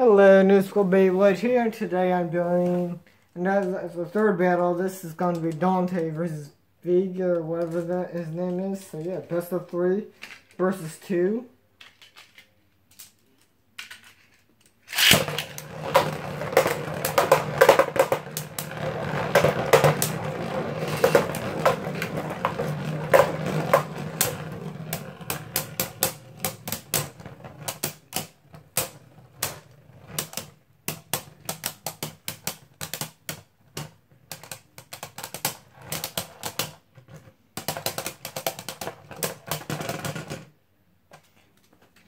Hello, New School Beyblade here, today I'm doing another the third battle. This is going to be Dante versus Vega, or whatever that his name is. So yeah, best of three versus two.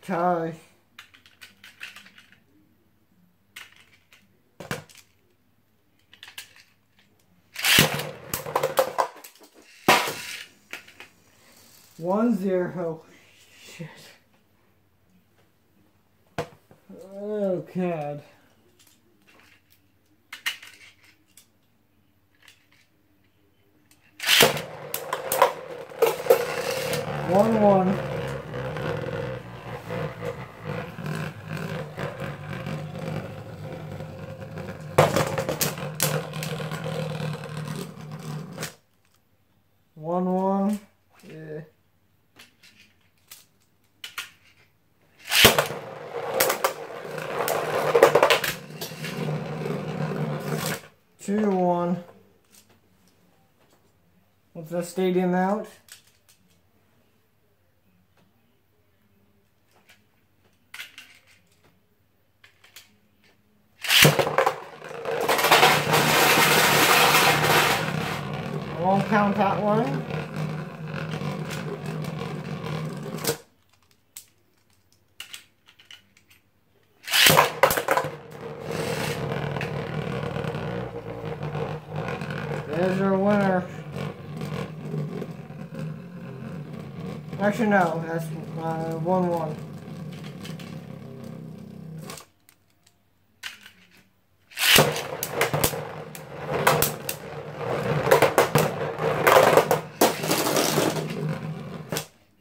Tie. One zero. Shit. Oh, God. One. One one. Yeah. Two one. What's the stadium out? I won't count that one. There's your winner. Actually, no, that's 1-1. Uh,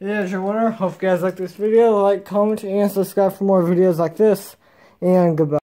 Here's your winner. Hope you guys like this video. Like, comment, and subscribe for more videos like this. And goodbye.